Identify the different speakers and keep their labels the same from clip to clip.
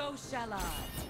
Speaker 1: so shall I.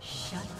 Speaker 2: Shut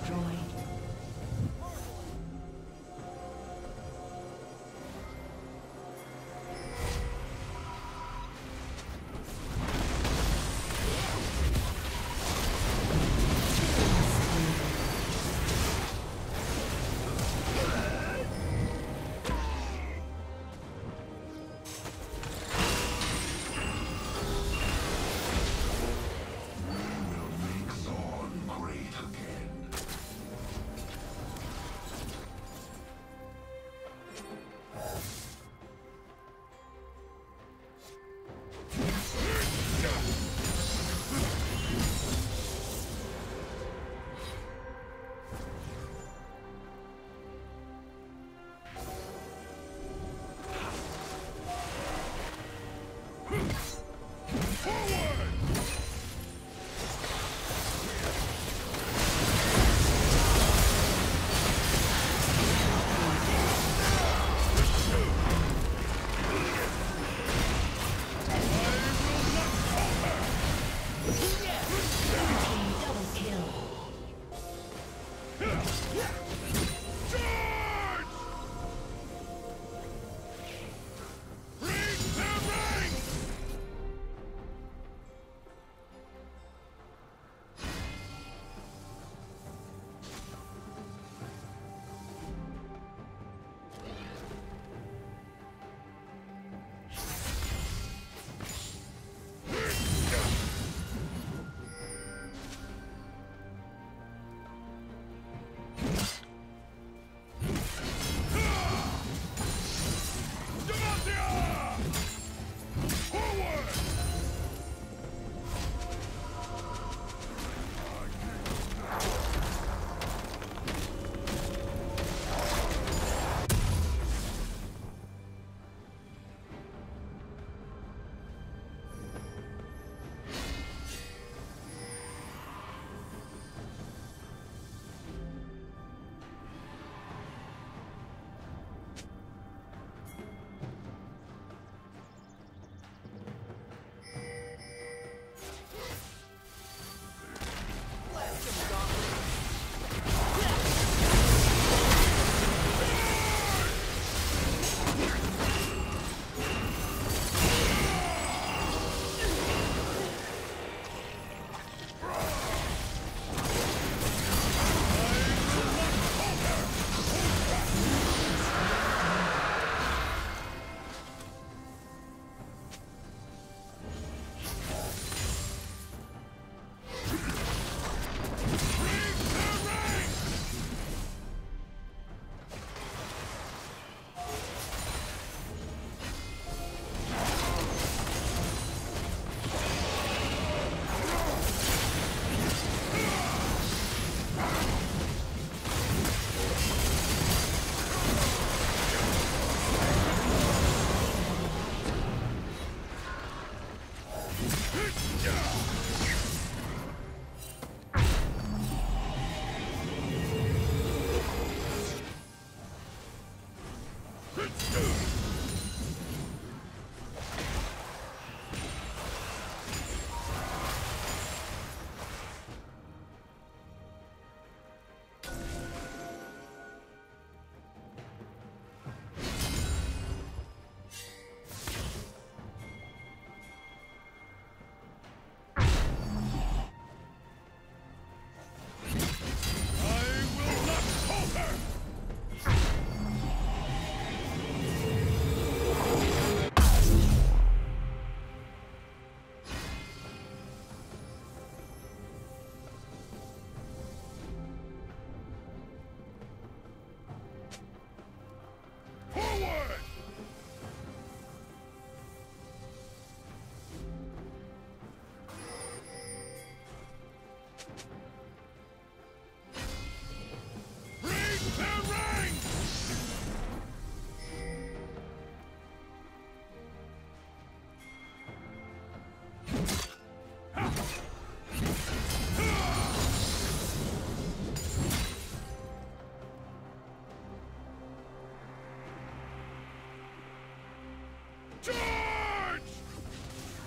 Speaker 3: Destroyed.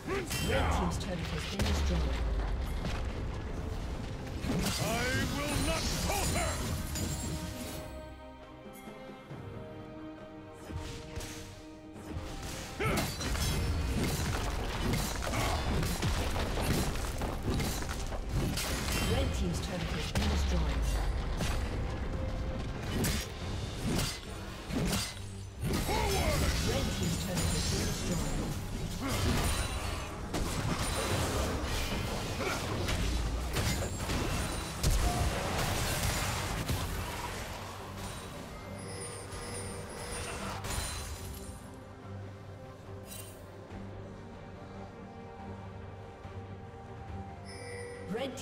Speaker 3: Red Team's turret has been destroyed.
Speaker 2: I will not falter!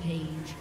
Speaker 3: Rampage.